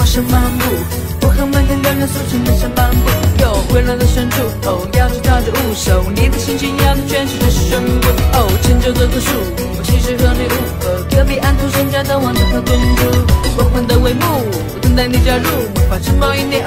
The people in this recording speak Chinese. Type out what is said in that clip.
我像漫步，我和漫天的人素成漫山漫步。有，蔚蓝的深处，哦，妖姬跳着舞，手你的心情要的全是这漩涡。哦，千年的古树，我其实和你不合，隔壁安徒生家的王子和公主，黄幻的帷幕，等待你加入，把城堡一点。